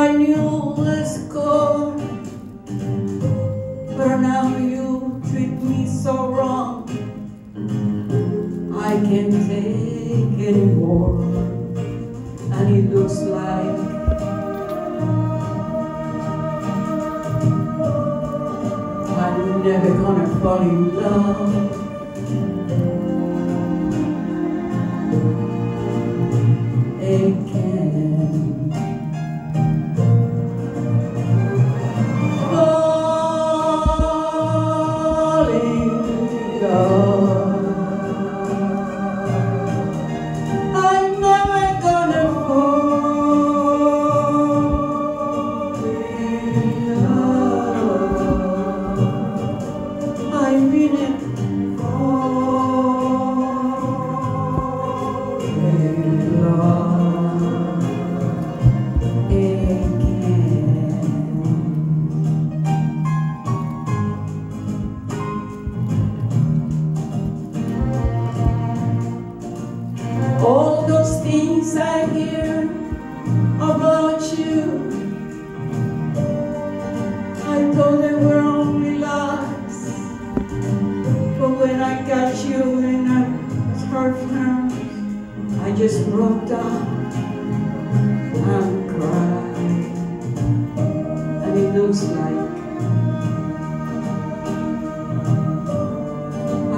I knew let's go. But now you treat me so wrong. I can't take anymore. And it looks like I'm never gonna fall in love. Things I hear about you, I thought they were only lies. But when I got you in her arms, I just broke down and cried. And it looks like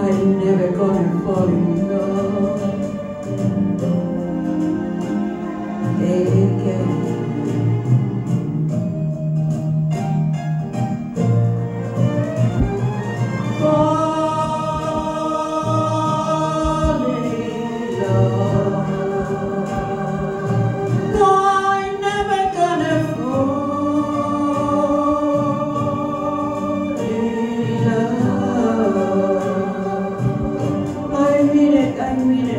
I'm never gonna fall in mean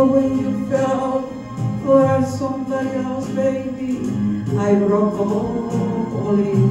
When you fell for somebody else, baby, I broke all inside.